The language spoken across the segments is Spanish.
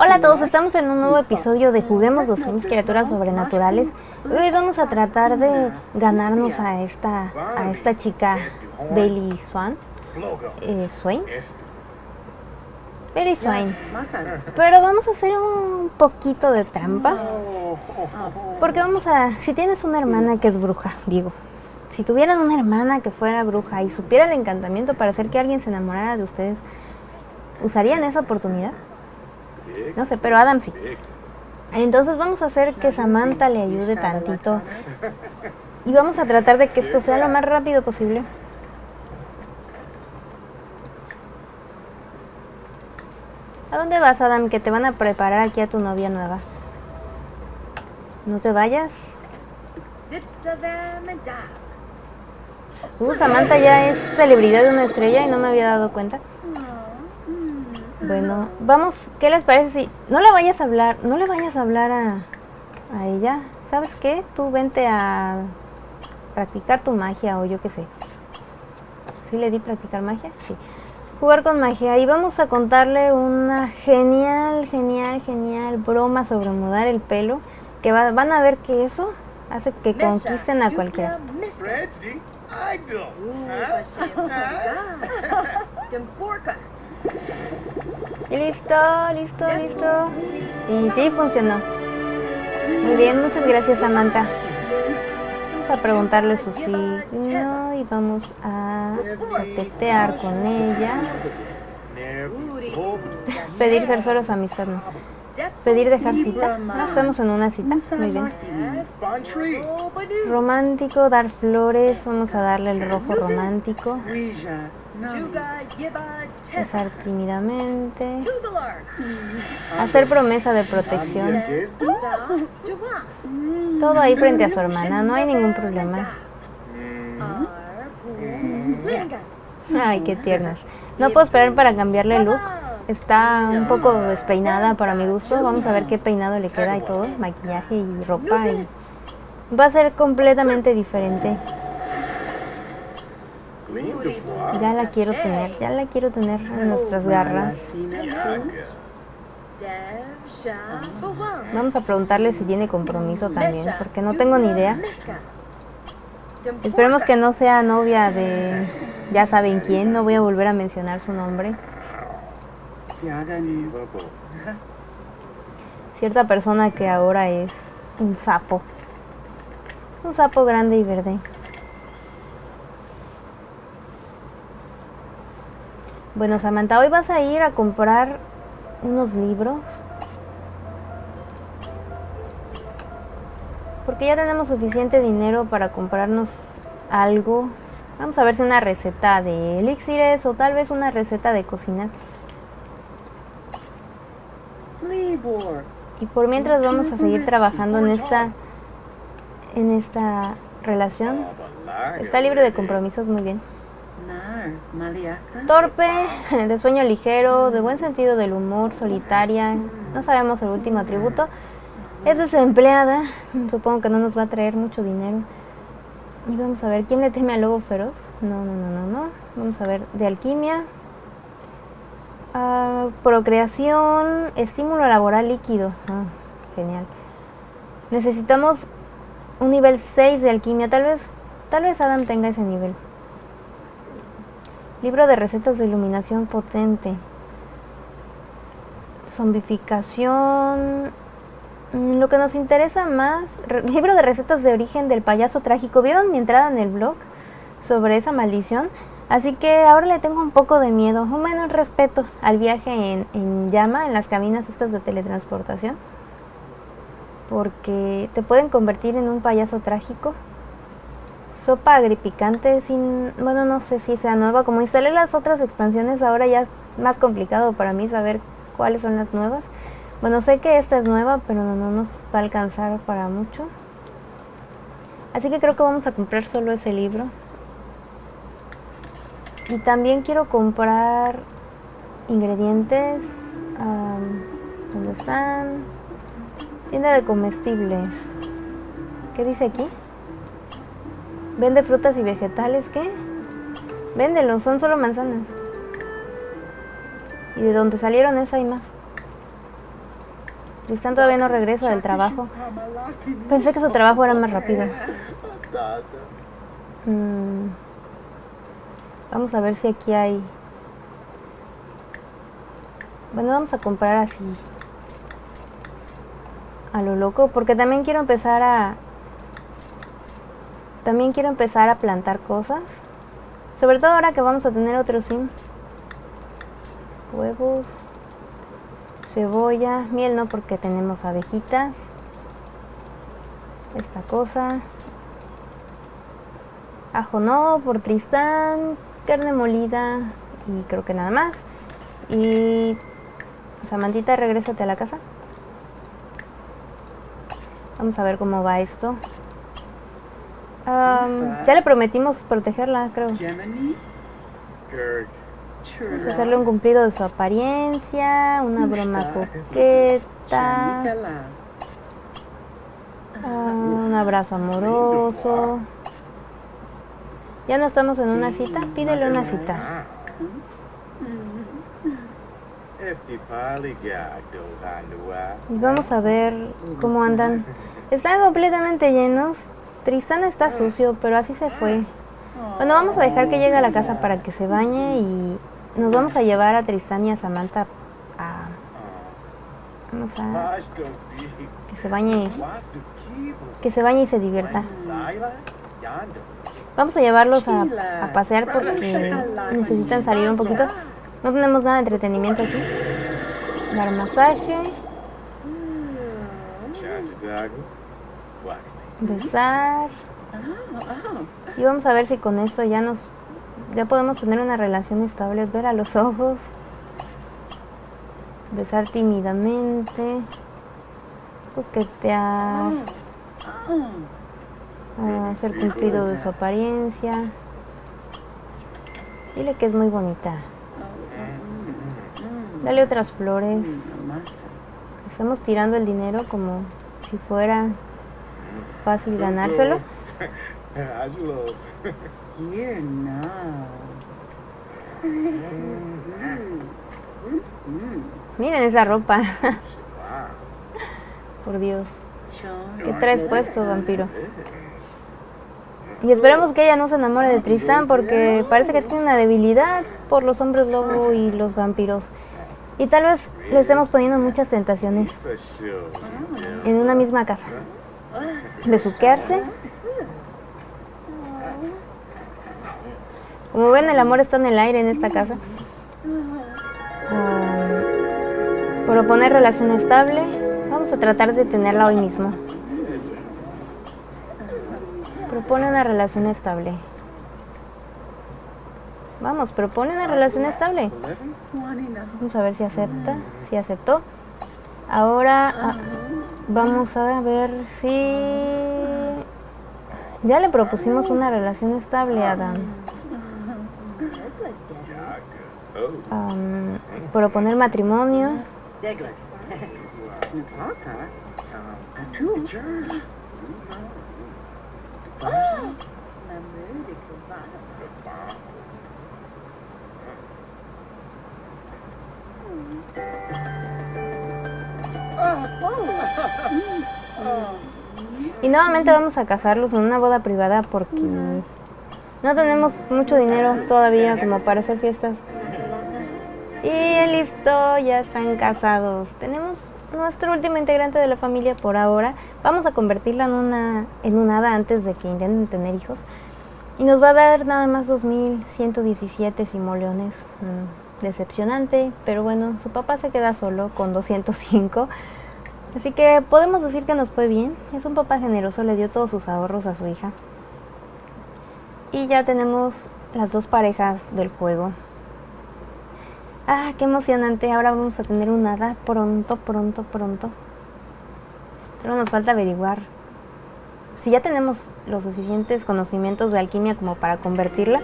Hola a todos, estamos en un nuevo episodio de Juguemos los Sims Criaturas Sobrenaturales. Hoy vamos a tratar de ganarnos a esta, a esta chica Bailey Swan. Eh, Swain. Bailey Swain. Pero vamos a hacer un poquito de trampa. Porque vamos a... Si tienes una hermana que es bruja, digo. Si tuvieran una hermana que fuera bruja y supiera el encantamiento para hacer que alguien se enamorara de ustedes, ¿usarían esa oportunidad? No sé, pero Adam sí. Entonces vamos a hacer que Samantha le ayude tantito. Y vamos a tratar de que esto sea lo más rápido posible. ¿A dónde vas, Adam? Que te van a preparar aquí a tu novia nueva. No te vayas. Uh, Samantha ya es celebridad de una estrella y no me había dado cuenta. Bueno, vamos, ¿qué les parece si no le vayas a hablar, no le vayas a hablar a, a ella? ¿Sabes qué? Tú vente a practicar tu magia o yo qué sé. ¿Sí le di practicar magia? Sí. Jugar con magia. Y vamos a contarle una genial, genial, genial broma sobre mudar el pelo. Que van a ver que eso hace que conquisten a cualquiera. Y listo, listo, listo. Y sí, funcionó. Muy bien, muchas gracias Samantha. Vamos a preguntarle su signo y vamos a coquetear con ella. Pedir ser solos amistad. Pedir dejar cita. No estamos en una cita. Muy bien. Romántico, dar flores. Vamos a darle el rojo romántico. Besar tímidamente. Hacer promesa de protección. Todo ahí frente a su hermana. No hay ningún problema. Ay, qué tiernas. No puedo esperar para cambiarle el look. Está un poco despeinada para mi gusto. Vamos a ver qué peinado le queda y todo. Maquillaje y ropa. Y va a ser completamente diferente. Ya la quiero tener, ya la quiero tener en nuestras garras. Vamos a preguntarle si tiene compromiso también, porque no tengo ni idea. Esperemos que no sea novia de ya saben quién, no voy a volver a mencionar su nombre. Cierta persona que ahora es un sapo. Un sapo grande y verde. Bueno, Samantha, hoy vas a ir a comprar unos libros. Porque ya tenemos suficiente dinero para comprarnos algo. Vamos a ver si una receta de elixires o tal vez una receta de cocinar. Y por mientras vamos a seguir trabajando en esta en esta relación. Está libre de compromisos, muy bien. Torpe, de sueño ligero, de buen sentido del humor, solitaria, no sabemos el último atributo. Es desempleada, supongo que no nos va a traer mucho dinero. Y vamos a ver, ¿quién le teme al lobo feroz? No, no, no, no, no. Vamos a ver, de alquimia. Procreación, estímulo laboral líquido. Ah, genial. Necesitamos un nivel 6 de alquimia. Tal vez, tal vez Adam tenga ese nivel. Libro de recetas de iluminación potente. Zombificación. Mm, lo que nos interesa más, libro de recetas de origen del payaso trágico. ¿Vieron mi entrada en el blog sobre esa maldición? Así que ahora le tengo un poco de miedo, un menos respeto al viaje en, en llama, en las cabinas estas de teletransportación. Porque te pueden convertir en un payaso trágico sopa agripicante sin, bueno, no sé si sea nueva. Como instalé las otras expansiones, ahora ya es más complicado para mí saber cuáles son las nuevas. Bueno, sé que esta es nueva, pero no, nos va a alcanzar para mucho. Así que creo que vamos a comprar solo ese libro. Y también quiero comprar ingredientes. ¿Dónde están? Tienda de comestibles. ¿Qué dice aquí? Vende frutas y vegetales, ¿qué? Véndelos, son solo manzanas. Y de donde salieron esa hay más. Tristán todavía no regresa del trabajo. Pensé que su trabajo era más rápido. Mm. Vamos a ver si aquí hay... Bueno, vamos a comprar así. A lo loco. Porque también quiero empezar a... También quiero empezar a plantar cosas. Sobre todo ahora que vamos a tener otro sim. Huevos. Cebolla. Miel no porque tenemos abejitas. Esta cosa. Ajo no, por Tristán. Carne molida. Y creo que nada más. Y... Samantita, regrésate a la casa. Vamos a ver cómo va esto. Um, ya le prometimos protegerla, creo. Vamos a hacerle un cumplido de su apariencia, una broma coqueta, uh, un abrazo amoroso. Ya no estamos en una cita, pídele una cita. Y vamos a ver cómo andan. Están completamente llenos. Tristán está sucio, pero así se fue. Bueno, vamos a dejar que llegue a la casa para que se bañe y nos vamos a llevar a Tristán y a Samantha a... Vamos. Que se bañe... Que se bañe y se divierta. Vamos a llevarlos a, a pasear porque necesitan salir un poquito. No tenemos nada de entretenimiento aquí. Dar masaje. Besar. Y vamos a ver si con esto ya nos ya podemos tener una relación estable, ver a los ojos, besar tímidamente, coquetear, hacer cumplido de su apariencia. Dile que es muy bonita. Dale otras flores. Estamos tirando el dinero como si fuera fácil ganárselo. Miren esa ropa. Por Dios. ¿Qué traes puesto, vampiro? Y esperemos que ella no se enamore de Tristan porque parece que tiene una debilidad por los hombres lobo y los vampiros. Y tal vez le estemos poniendo muchas tentaciones en una misma casa. Besuquearse. Como ven, el amor está en el aire en esta casa. Um, proponer relación estable. Vamos a tratar de tenerla hoy mismo. Propone una relación estable. Vamos, propone una relación estable. Vamos a ver si acepta. Si aceptó. Ahora ah, vamos a ver si... Ya le propusimos una relación estable a Adam. proponer matrimonio. Y nuevamente vamos a casarlos en una boda privada porque no tenemos mucho dinero todavía como para hacer fiestas. Y listo, ya están casados. Tenemos nuestro último integrante de la familia por ahora. Vamos a convertirla en una, en un hada antes de que intenten tener hijos. Y nos va a dar nada más 2.117 simoleones. Mm, decepcionante, pero bueno, su papá se queda solo con 205. Así que podemos decir que nos fue bien. Es un papá generoso, le dio todos sus ahorros a su hija. Y ya tenemos las dos parejas del juego. Ah, qué emocionante. Ahora vamos a tener un hada pronto, pronto, pronto. Pero nos falta averiguar si ya tenemos los suficientes conocimientos de alquimia como para convertirla.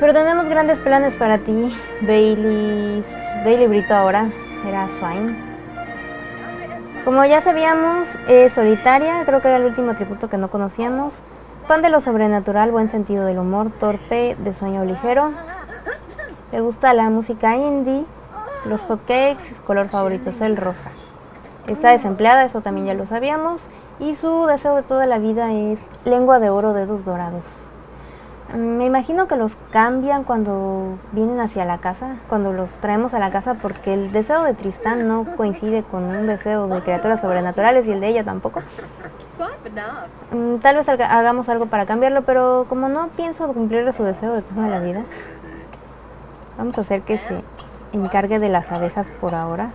Pero tenemos grandes planes para ti, Bailey. Bailey Brito ahora era Swine. Como ya sabíamos, es solitaria, creo que era el último atributo que no conocíamos. Fan de lo sobrenatural, buen sentido del humor, torpe, de sueño ligero, le gusta la música indie los hotcakes, su color favorito es el rosa. Está desempleada, eso también ya lo sabíamos. Y su deseo de toda la vida es lengua de oro, dedos dorados. Me imagino que los cambian cuando vienen hacia la casa, cuando los traemos a la casa, porque el deseo de Tristán no coincide con un deseo de criaturas sobrenaturales y el de ella tampoco. Mm, tal vez hagamos algo para cambiarlo, pero como no pienso cumplirle su deseo de toda la vida, vamos a hacer que se encargue de las abejas por ahora.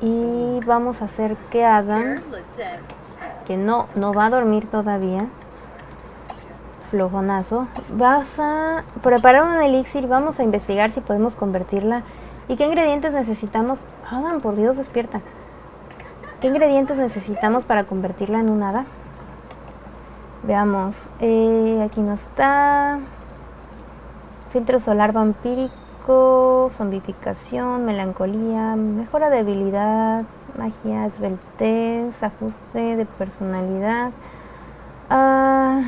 Y vamos a hacer que Adam, que no, no va a dormir todavía, flojonazo. Vas a preparar un elixir, vamos a investigar si podemos convertirla. ¿Y qué ingredientes necesitamos? Adam, por Dios, despierta. ¿Qué ingredientes necesitamos para convertirla en un hada? Veamos, eh, aquí no está. Filtro solar vampírico, zombificación, melancolía, mejora de habilidad, magia, esbeltez, ajuste de personalidad. Ah,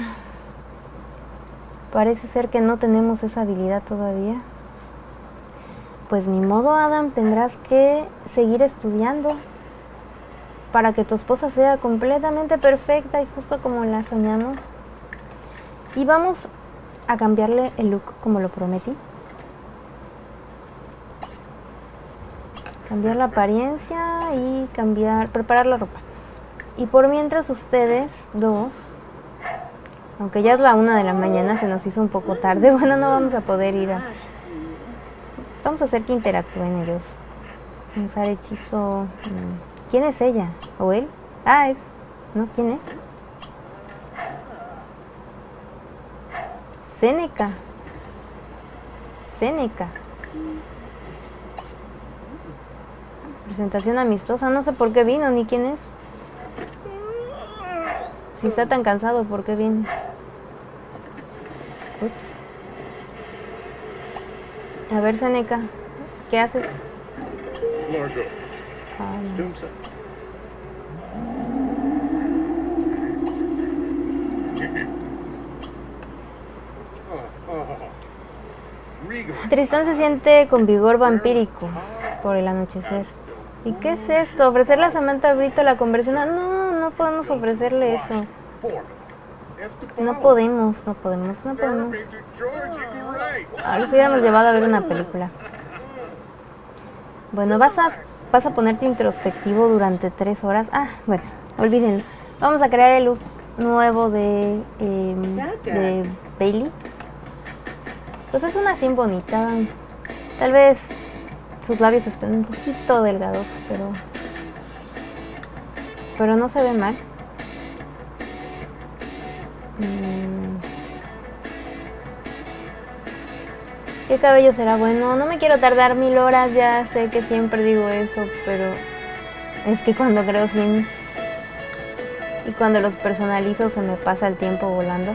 Parece ser que no tenemos esa habilidad todavía. Pues ni modo, Adam, tendrás que seguir estudiando para que tu esposa sea completamente perfecta y justo como la soñamos. Y vamos a cambiarle el look como lo prometí. Cambiar la apariencia y cambiar, preparar la ropa. Y por mientras ustedes dos aunque ya es la una de la mañana, se nos hizo un poco tarde. Bueno, no vamos a poder ir a... Vamos a hacer que interactúen ellos. Pensar hechizo... Mm, ¿Quién es ella? ¿O él? Ah, es... ¿No? ¿Quién es? Seneca. Seneca. Presentación amistosa. No sé por qué vino ni quién es. Si está tan cansado, ¿por qué vienes? Ups. A ver, Seneca, ¿qué haces? Ah, Tristán se siente con vigor vampírico por el anochecer. ¿Y qué es esto? ¿Ofrecerle a Samantha Brito la conversión? No, no podemos ofrecerle eso. No podemos, no podemos, no podemos. Ah, los hubiéramos llevado a ver una película. Bueno, vas a, vas a ponerte introspectivo durante tres horas. Ah, bueno, olvídenlo. Vamos a crear el look nuevo de, em, de Bailey. Pues es una así bonita. Tal vez sus labios estén un poquito delgados, pero pero no se ve mal. Mm. ¿Qué cabello será bueno? No me quiero tardar mil horas, ya sé que siempre digo eso, pero es que cuando creo sims y cuando los personalizo se me pasa el tiempo volando.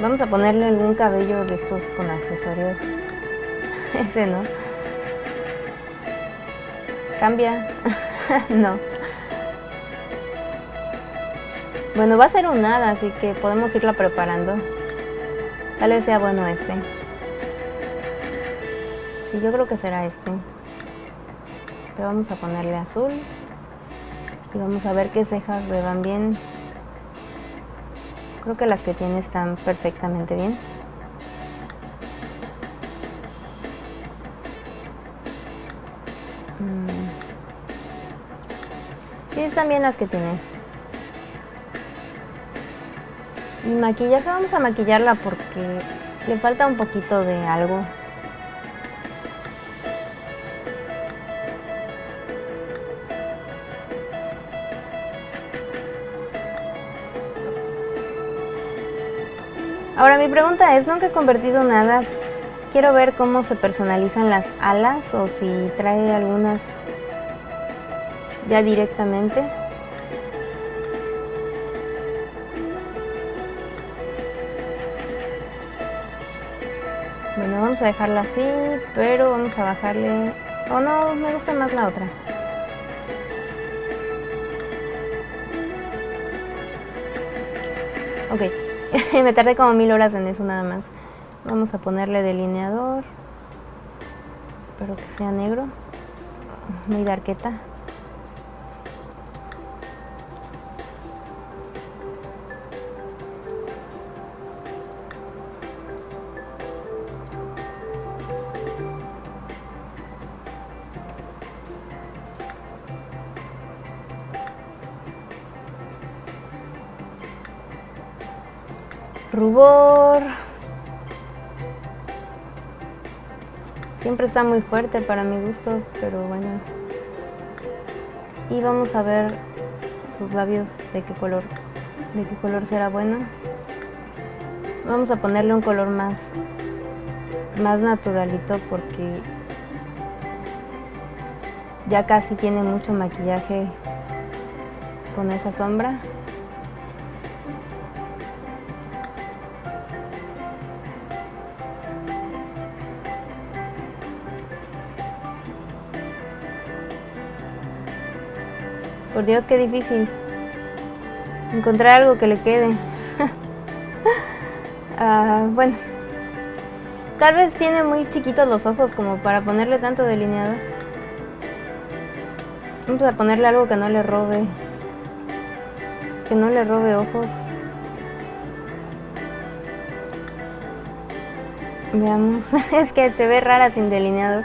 Vamos a ponerle algún cabello de estos con accesorios. Ese no. Cambia. no. Bueno, va a ser un nada, así que podemos irla preparando. Tal vez sea bueno este. Sí, yo creo que será este. Pero vamos a ponerle azul. Y vamos a ver qué cejas le van bien. Creo que las que tiene están perfectamente bien. Mm. Sí, están bien las que tiene. Y maquillaje, vamos a maquillarla porque le falta un poquito de algo. Ahora mi pregunta es, nunca he convertido nada. Quiero ver cómo se personalizan las alas o si trae algunas ya directamente. Vamos a dejarla así, pero vamos a bajarle... Oh no, me gusta más la otra. Ok, me tardé como mil horas en eso nada más. Vamos a ponerle delineador, pero que sea negro, muy darqueta. Rubor. Siempre está muy fuerte para mi gusto, pero bueno. Y vamos a ver sus labios de qué color, de qué color será bueno. Vamos a ponerle un color más, más naturalito porque ya casi tiene mucho maquillaje con esa sombra. Por Dios, qué difícil. Encontrar algo que le quede. Ah, bueno. Tal vez tiene muy chiquitos los ojos como para ponerle tanto delineado. Vamos a ponerle algo que no le robe. Que no le robe ojos. Veamos. es que se ve rara sin delineado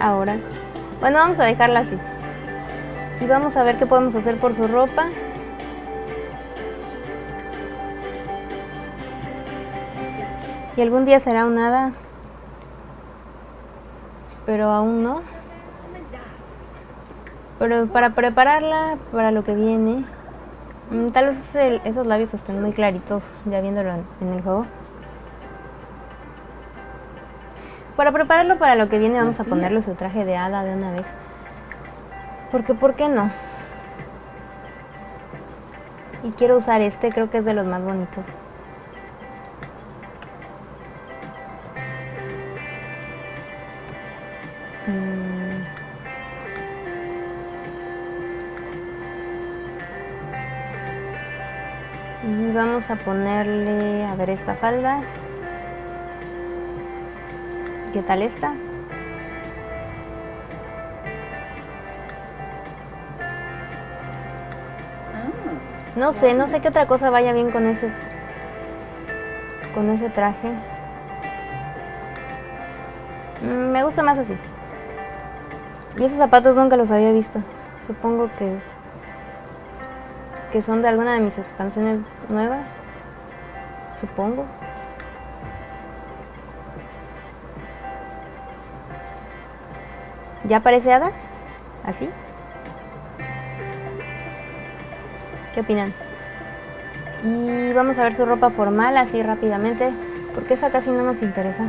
ahora. Bueno, vamos a dejarla así. Y vamos a ver qué podemos hacer por su ropa. Y algún día será un hada. Pero aún no. Pero para prepararla para lo que viene, mm, tal vez esos labios estén muy claritos ya viéndolo en el juego. Para prepararlo para lo que viene vamos a ponerle su traje de hada de una vez. Porque, ¿por qué no? Y quiero usar este, creo que es de los más bonitos. Mm. Y vamos a ponerle, a ver esta falda. ¿Qué tal esta? No sé, no sé qué otra cosa vaya bien con ese con ese traje. Mm, me gusta más así. Y esos zapatos nunca los había visto. Supongo que que son de alguna de mis expansiones nuevas. Supongo. ¿Ya parece Ada? ¿Así? ¿Qué opinan? Y vamos a ver su ropa formal así rápidamente, porque esa casi no nos interesa.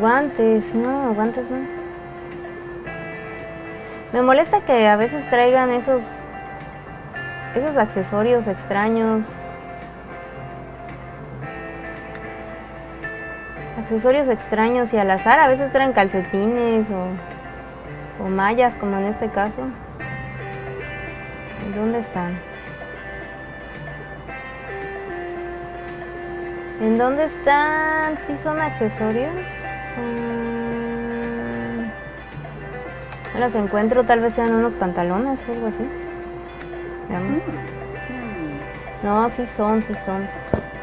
Guantes, no, guantes no. Me molesta que a veces traigan esos esos accesorios extraños. Accesorios extraños y al azar, a veces traen calcetines o o mallas como en este caso. ¿Dónde están? ¿En dónde están? ¿Sí son accesorios? Mm, no las encuentro, tal vez sean unos pantalones o algo así. Veamos. No, sí son, sí son.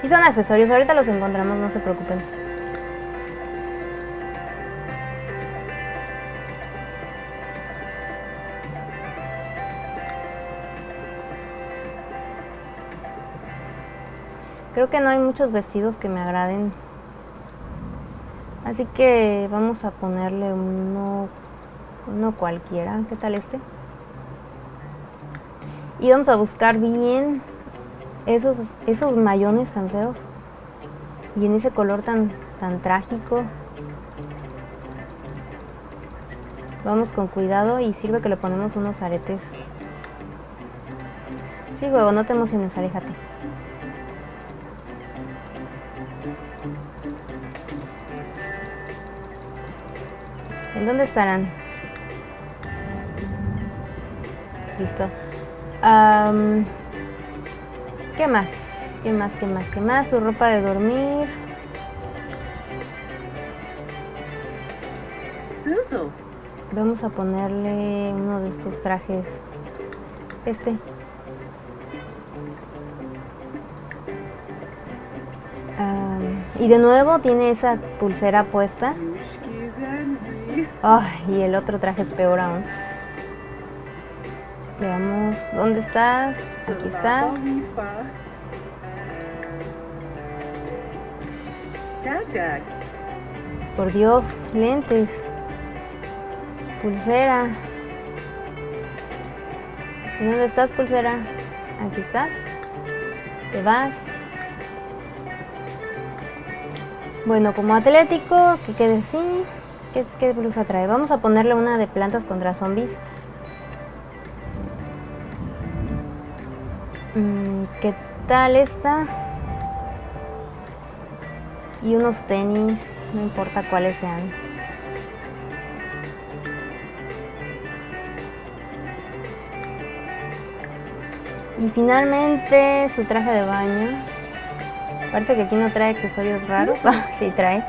Sí son accesorios, ahorita los encontramos, no se preocupen. Creo que no hay muchos vestidos que me agraden. Así que vamos a ponerle uno, uno cualquiera. ¿Qué tal este? Y vamos a buscar bien esos, esos mayones tan feos. Y en ese color tan, tan trágico. Vamos con cuidado y sirve que le ponemos unos aretes. Sí, juego, no te emociones, aléjate. ¿En dónde estarán? Listo. ¿Qué más? ¿Qué más? ¿Qué más? ¿Qué más? Su ropa de dormir. Vamos a ponerle uno de estos trajes. Este. y de nuevo tiene esa pulsera puesta. Y el otro traje es peor aún. Veamos, ¿dónde estás? Aquí estás. Por Dios, lentes. Pulsera. ¿Dónde estás, pulsera? Aquí estás. Te vas. Bueno, como atlético, que quede así. ¿Qué, ¿Qué, blusa trae? Vamos a ponerle una de plantas contra zombies. Mm, ¿Qué tal esta? Y unos tenis, no importa cuáles sean. Y finalmente su traje de baño. Parece que aquí no trae accesorios raros. sí trae.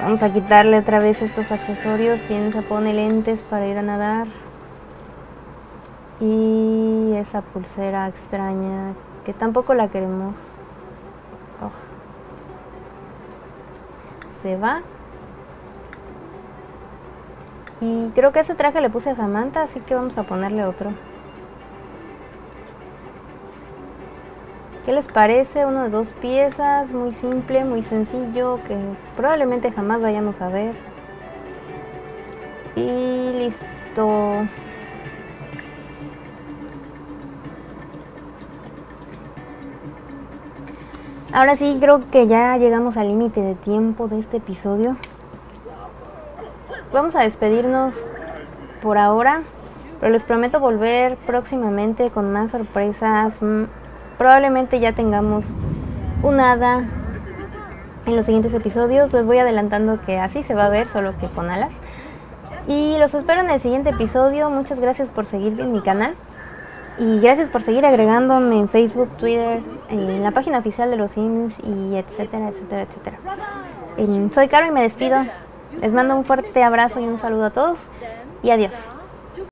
Vamos a quitarle otra vez estos accesorios. ¿Quién se pone lentes para ir a nadar? Y esa pulsera extraña que tampoco la queremos. Oh. Se va. Y creo que ese traje le puse a Samantha, así que vamos a ponerle otro. ¿Qué les parece? Uno de dos piezas, muy simple, muy sencillo, que probablemente jamás vayamos a ver. Y listo. Ahora sí, creo que ya llegamos al límite de tiempo de este episodio. Vamos a despedirnos por ahora, pero les prometo volver próximamente con más sorpresas, Probablemente ya tengamos un hada en los siguientes episodios. Les voy adelantando que así se va a ver, solo que con alas. Y los espero en el siguiente episodio. Muchas gracias por seguir en mi canal. Y gracias por seguir agregándome en Facebook, Twitter, en la página oficial de los Sims y etcétera, etcétera, etcétera. Em, soy Caro y me despido. Les mando un fuerte abrazo y un saludo a todos. Y adiós.